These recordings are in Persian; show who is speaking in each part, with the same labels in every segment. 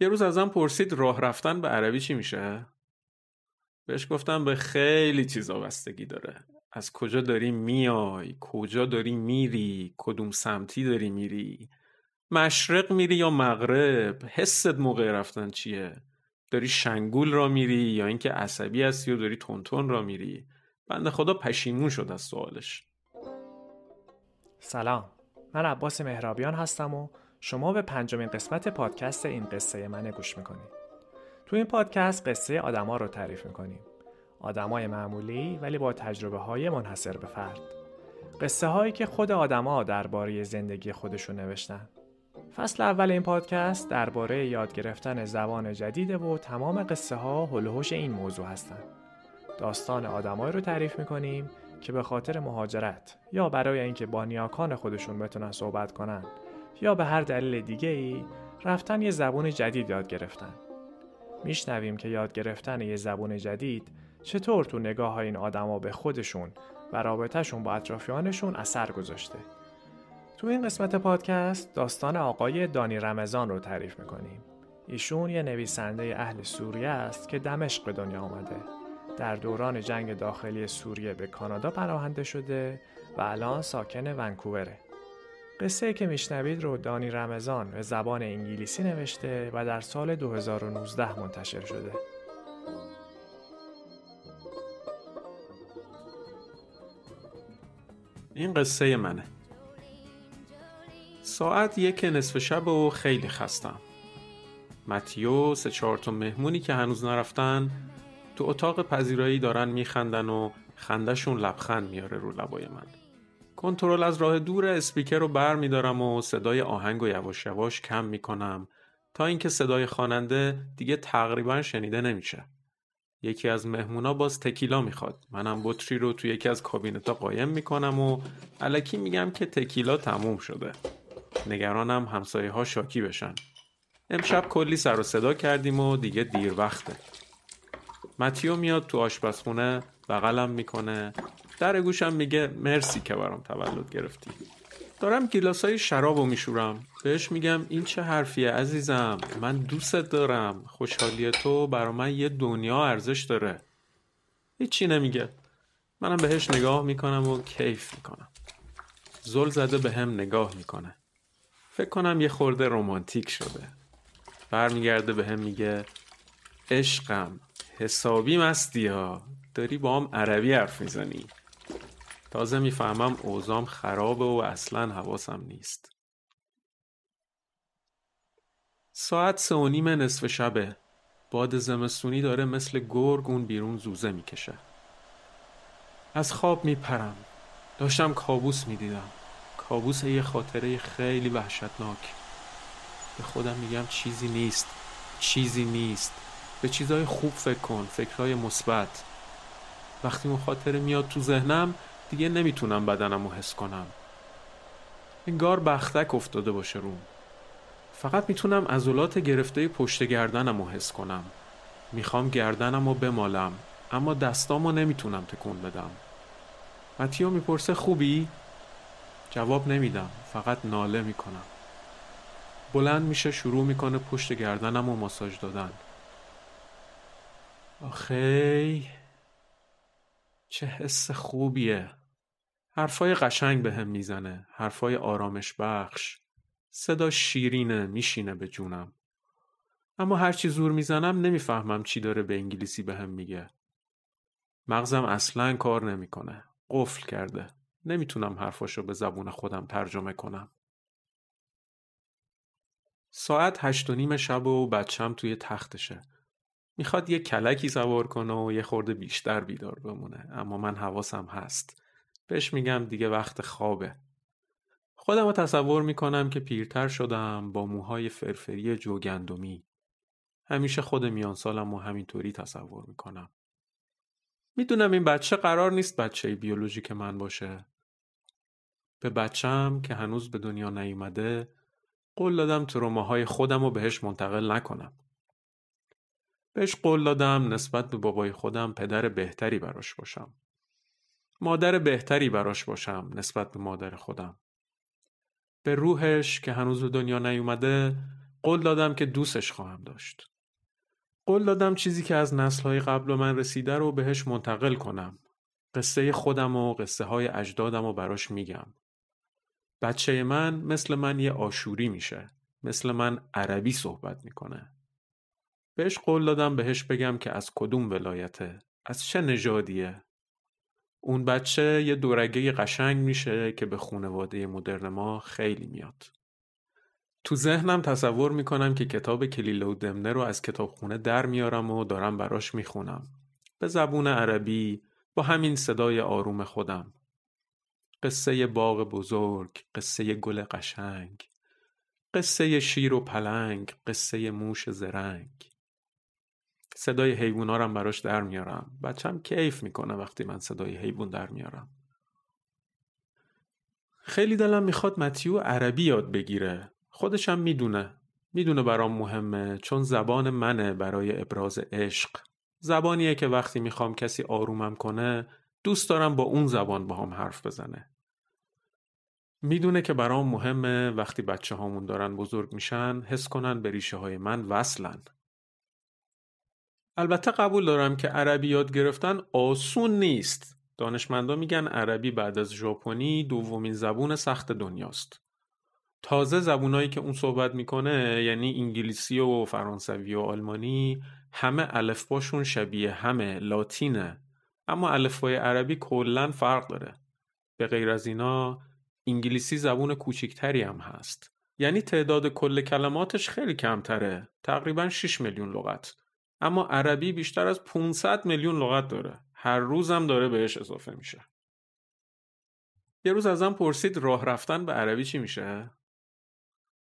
Speaker 1: یه روز ازم پرسید راه رفتن به عربی چی میشه؟ بهش گفتم به خیلی چیزا بستگی داره. از کجا داری میای؟ کجا داری میری؟ کدوم سمتی داری میری؟ مشرق میری یا مغرب؟ حست موقع رفتن چیه؟ داری شنگول را میری یا اینکه عصبی هستی و داری تونتون را میری؟ بنده خدا پشیمون شد از سوالش.
Speaker 2: سلام. من عباس مهرابیان هستم و شما به پنجمین قسمت پادکست این قصه من گوش می‌کنید تو این پادکست قصه آدما رو تعریف می‌کنیم. آدمای معمولی ولی با تجربه های منحصر به فرد. قصه هایی که خود آدما درباره زندگی خودشون نوشتن. فصل اول این پادکست درباره یاد گرفتن زبان جدیده و تمام قصه ها هلوهوش این موضوع هستند. داستان آدمایی رو تعریف می‌کنیم که به خاطر مهاجرت یا برای اینکه با نیاکان خودشون بتونن صحبت کنن یا به هر دلیل دیگه ای رفتن یه زبون جدید یاد گرفتن. میشنویم که یاد گرفتن یه زبون جدید چطور تو نگاه های این آدما به خودشون و رابطهشون با اطرافیانشون اثر گذاشته. تو این قسمت پادکست داستان آقای دانی رمضان رو تعریف می‌کنیم. ایشون یه نویسنده اهل سوریه است که دمشق به دنیا آمده. در دوران جنگ داخلی سوریه به کانادا پناهنده شده و الان ساکن ونکووره. قصه که میشنوید رو دانی رمضان به زبان انگلیسی نوشته و در سال 2019 منتشر شده.
Speaker 1: این قصه منه. ساعت یک نصف شب و خیلی خستم. متیو سه چهار تا مهمونی که هنوز نرفتن تو اتاق پذیرایی دارن میخندن و خندشون لبخند میاره رو لبای من. کنترل از راه دور اسپیکر رو بر میدارم و صدای آهنگ و یواش یواش کم می‌کنم تا اینکه صدای خواننده دیگه تقریبا شنیده نمیشه یکی از مهمونا باز تکیلا می‌خواد منم بطری رو تو یکی از کابینتا قایم می‌کنم و علکی میگم که تکیلا تموم شده. نگرانم همسایه ها شاکی بشن. امشب کلی سر و صدا کردیم و دیگه دیر وقته. متیو میاد تو آشپزخونه بغلم می‌کنه. در گوشم میگه مرسی که برام تولد گرفتی. دارم گیلاسای شراب رو میشورم. بهش میگم این چه حرفیه عزیزم. من دوستت دارم. خوشحالی تو برا من یه دنیا ارزش داره. هیچی نمیگه. منم بهش نگاه می‌کنم و کیف می‌کنم. زل زده به هم نگاه می‌کنه. فکر کنم یه خورده رومانتیک شده. برمیگرده به هم میگه عشقم حسابی مستی ها. داری با هم عربی حرف می‌زنی. تازه می‌فهمم اوزام خرابه و اصلا حواسم نیست. ساعت سه و نیم نصف شبه. باد زمستونی داره مثل گرگ اون بیرون زوزه می‌کشه. از خواب میپرم. داشتم کابوس می‌دیدم. کابوس یه خاطره خیلی وحشتناک. به خودم میگم چیزی نیست. چیزی نیست. به چیزهای خوب فکر کن. فکرهای مثبت. وقتی اون خاطره میاد تو ذهنم دیگه نمی‌تونم بدنم رو حس کنم. انگار بختک افتاده باشه روم. فقط می‌تونم عضلات گرفته پشت گردنم رو حس کنم. می‌خوام گردنم رو بمالم اما دستام رو نمی‌تونم تکون بدم. متیو می‌پرسه خوبی؟ جواب نمیدم فقط ناله می‌کنم. بلند میشه شروع می‌کنه پشت گردنم و ماساژ دادن. آخی چه حس خوبیه. حرفای قشنگ به هم می‌زنه. حرفای آرامش بخش. صدا شیرینه میشینه به جونم. اما هرچی زور می‌زنم نمی‌فهمم چی داره به انگلیسی به هم میگه. مغزم اصلا کار نمی‌کنه. قفل کرده. نمی‌تونم حرفاشو به زبون خودم ترجمه کنم. ساعت هشت و نیم شب و بچم توی تختشه. می‌خواد یه کلکی سوار کنه و یه خورده بیشتر بیدار بمونه. اما من حواسم هست. بهش میگم دیگه وقت خوابه. خودم رو تصور می‌کنم که پیرتر شدم با موهای فرفری جوگندمی. همیشه خود میان سالم و همینطوری تصور می‌کنم. می‌دونم این بچه قرار نیست بچه بیولوژیک من باشه. به بچم که هنوز به دنیا نیومده قول دادم تروماهای خودم رو بهش منتقل نکنم. بهش قول دادم نسبت به بابای خودم پدر بهتری براش باشم. مادر بهتری براش باشم نسبت به مادر خودم به روحش که هنوز به دنیا نیومده قول دادم که دوستش خواهم داشت. قول دادم چیزی که از نسلهای قبل من رسیده رو بهش منتقل کنم. قصه خودم و قصه های اجدادم رو براش میگم. بچه من مثل من یه آشوری میشه. مثل من عربی صحبت می‌کنه. بهش قول دادم بهش بگم که از کدوم ولایته. از چه نژادیه. اون بچه یه دورگه قشنگ میشه که به خونواده مدرن ما خیلی میاد. تو ذهنم تصور می‌کنم که کتاب کلیله و دمنه رو از کتابخونه در میارم و دارم براش می‌خونم. به زبون عربی با همین صدای آروم خودم. قصه باغ بزرگ، قصه گل قشنگ، قصه شیر و پلنگ، قصه موش زرنگ. صدای حیوونا رو براش در میارم. بچم کیف می‌کنه وقتی من صدای حیوان در میارم. خیلی دلم می‌خواد متیو عربی یاد بگیره. خودشم می‌دونه. می‌دونه برام مهمه چون زبان منه برای ابراز عشق. زبانیه که وقتی می‌خوام کسی آرومم کنه دوست دارم با اون زبان با هم حرف بزنه. می‌دونه که برام مهمه وقتی بچه هامون دارن بزرگ میشن حس کنن به ریشه های من وصلن. البته قبول دارم که عربی یاد گرفتن آسون نیست. دانشمندا میگن عربی بعد از ژاپنی دومین زبون سخت دنیاست. تازه زبونایی که اون صحبت می‌کنه یعنی انگلیسی و فرانسوی و آلمانی همه الفباشون شبیه همه لاتینه اما الفبای عربی کلا فرق داره. به غیر از اینا انگلیسی زبون کوچیکتری هم هست. یعنی تعداد کل کلماتش خیلی کمتره. تقریبا 6 میلیون لغت. اما عربی بیشتر از 500 میلیون لغت داره. هر روزم داره بهش اضافه میشه. یه روز ازم پرسید راه رفتن به عربی چی میشه؟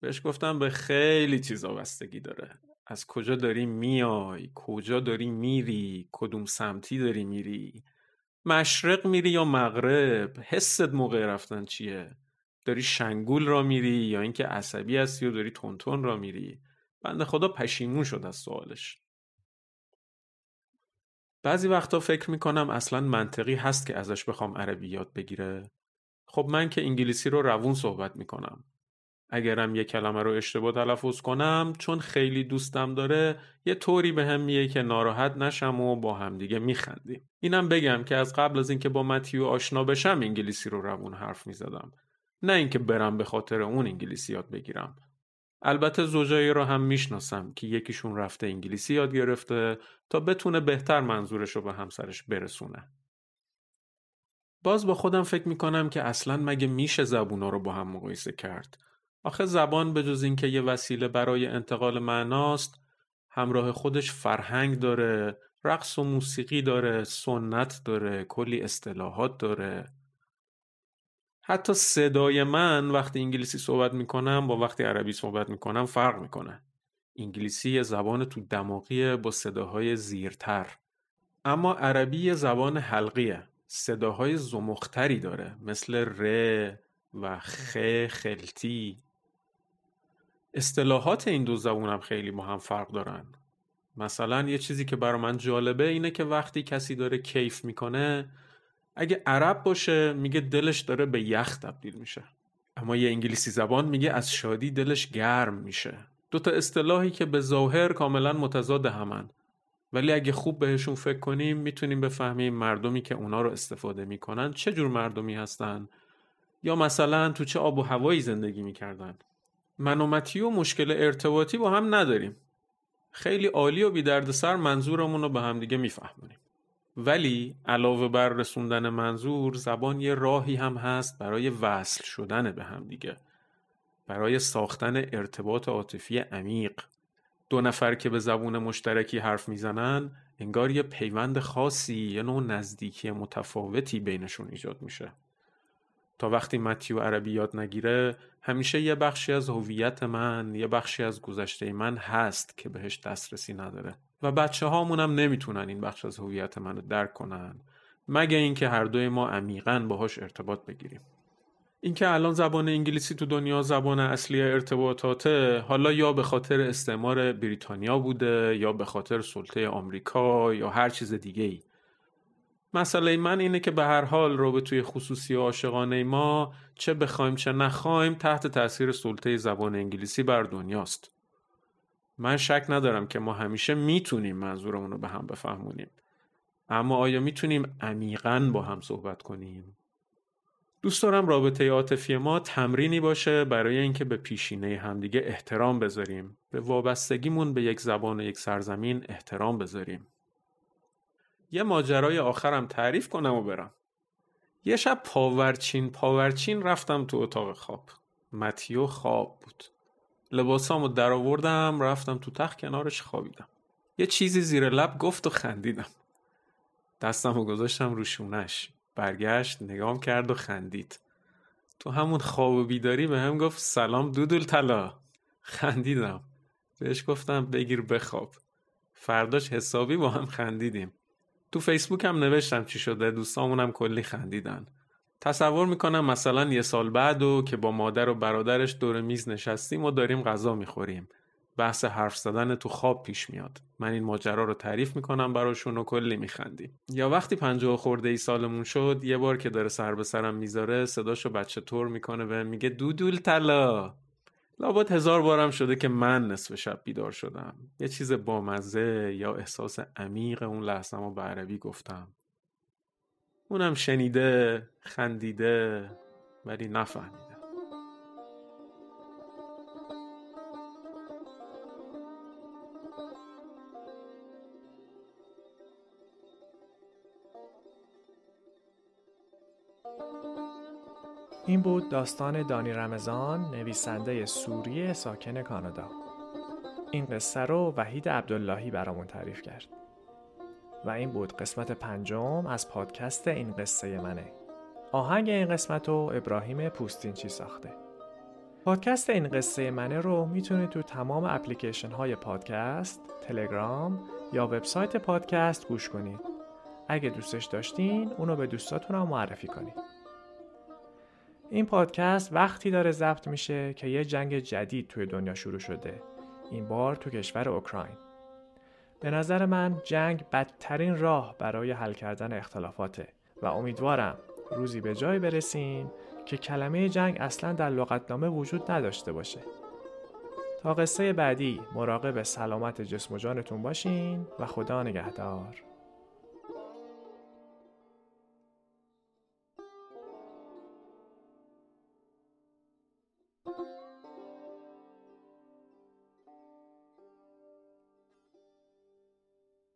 Speaker 1: بهش گفتم به خیلی چیزا بستگی داره. از کجا داری میای؟ کجا داری میری؟ کدوم سمتی داری میری؟ مشرق میری یا مغرب؟ حست موقع رفتن چیه؟ داری شنگول را میری یا اینکه عصبی هستی و داری تونتون را میری؟ بنده خدا پشیمون شد از سوالش. بعضی وقتا فکر می‌کنم اصلا منطقی هست که ازش بخوام عربی یاد بگیره. خب من که انگلیسی رو روون صحبت می‌کنم. اگرم یه کلمه رو اشتباه تلفظ کنم چون خیلی دوستم داره یه طوری به هم میگه که ناراحت نشم و با همدیگه میخندیم. اینم بگم که از قبل از اینکه با متیو آشنا بشم انگلیسی رو روون حرف می‌زدم. نه اینکه برم به خاطر اون انگلیسی یاد بگیرم. البته زوجایی رو هم می‌شناسم که یکیشون رفته انگلیسی یاد گرفته تا بتونه بهتر منظورش رو به همسرش برسونه. باز با خودم فکر می‌کنم که اصلا مگه میشه زبونا رو با هم مقایسه کرد. آخه زبان به جز اینکه یه وسیله برای انتقال معناست همراه خودش فرهنگ داره، رقص و موسیقی داره، سنت داره، کلی اصطلاحات داره. حتی صدای من وقتی انگلیسی صحبت می‌کنم با وقتی عربی صحبت می‌کنم فرق می‌کنه. انگلیسی زبان تو دماغی با صداهای زیرتر. اما عربی زبان حلقیه. صداهای زمختری داره مثل ر و خ خلتی. اصطلاحات این دو زبون هم خیلی با هم فرق دارن. مثلا یه چیزی که برای من جالبه اینه که وقتی کسی داره کیف می‌کنه اگه عرب باشه میگه دلش داره به یخ تبدیل میشه. اما یه انگلیسی زبان میگه از شادی دلش گرم میشه. دوتا اصطلاحی که به ظاهر کاملا متضاد همن. ولی اگه خوب بهشون فکر کنیم می‌تونیم بفهمیم مردمی که اونا رو استفاده می‌کنن چه جور مردمی هستن. یا مثلا تو چه آب و هوایی زندگی می‌کردن. من و متیو مشکل ارتباطی با هم نداریم. خیلی عالی و بی سر منظورمون رو به همدیگه میفهمونیم. ولی علاوه بر رسوندن منظور زبان یه راهی هم هست برای وصل شدن به هم دیگه. برای ساختن ارتباط عاطفی عمیق. دو نفر که به زبون مشترکی حرف می‌زنن انگار یه پیوند خاصی یه نوع نزدیکی متفاوتی بینشون ایجاد میشه. تا وقتی متیو عربی یاد نگیره همیشه یه بخشی از هویت من یه بخشی از گذشته من هست که بهش دسترسی نداره. و بچه هامونم نمی‌تونن این بخش از هویت من رو درک کنن مگه اینکه هر دوی ما عمیقا باهاش ارتباط بگیریم. اینکه الان زبان انگلیسی تو دنیا زبان اصلی ارتباطاته حالا یا به خاطر استعمار بریتانیا بوده یا به خاطر سلطه آمریکا یا هر چیز دیگه ای مسئله من اینه که به هر حال رابطه خصوصی و عاشقانه ما چه بخوایم چه نخوایم تحت تاثیر سلطه زبان انگلیسی بر دنیاست. من شک ندارم که ما همیشه می‌تونیم منظورمون رو به هم بفهمونیم. اما آیا می‌تونیم عمیقا با هم صحبت کنیم؟ دوست دارم رابطه عاطفی ما تمرینی باشه برای اینکه به پیشینه همدیگه احترام بذاریم. به وابستگیمون به یک زبان و یک سرزمین احترام بذاریم. یه ماجرای آخرم تعریف کنم و برم. یه شب پاورچین پاورچین رفتم تو اتاق خواب. متیو خواب بود. لباسامو در آوردم رفتم تو تخت کنارش خوابیدم. یه چیزی زیر لب گفت و خندیدم. دستم و گذاشتم رو شونش. برگشت نگام کرد و خندید. تو همون خواب و بیداری به هم گفت سلام دودول طلا خندیدم. بهش گفتم بگیر بخواب. فرداش حسابی با هم خندیدیم. تو فیسبوک هم نوشتم چی شده دوستامونم کلی خندیدن. تصور می‌کنم مثلا یه سال بعد و که با مادر و برادرش دور میز نشستیم و داریم غذا می‌خوریم. بحث حرف زدن تو خواب پیش میاد. من این ماجرا رو تعریف می‌کنم براشون و کلی میخندیم. یا وقتی پنجاه خورده ای سالمون شد یه بار که داره سر به سرم می‌ذاره صداشو بچه طور می‌کنه و میگه دودول طلا. لابد هزار بارم شده که من نصف شب بیدار شدم. یه چیز بامزه یا احساس عمیق اون لحظه ما به عربی گفتم. اونم شنیده خندیده ولی نفهمیده.
Speaker 2: این بود داستان دانی رمضان نویسنده سوری ساکن کانادا. این قصه رو وحید عبداللهی برامون تعریف کرد. و این بود قسمت پنجم از پادکست این قصه منه آهنگ این قسمت رو ابراهیم پوستینچی ساخته پادکست این قصه منه رو می‌تونید تو تمام اپلیکیشن های پادکست، تلگرام یا وبسایت پادکست گوش کنید. اگه دوستش داشتین اونو به دوستاتون هم معرفی کنید. این پادکست وقتی داره ضبط میشه که یه جنگ جدید توی دنیا شروع شده این بار تو کشور اوکراین به نظر من جنگ بدترین راه برای حل کردن اختلافاته و امیدوارم روزی به جای برسیم که کلمه جنگ اصلا در لغتنامه وجود نداشته باشه. تا قصه بعدی مراقب سلامت جسم و جانتون باشین و خدا نگهدار.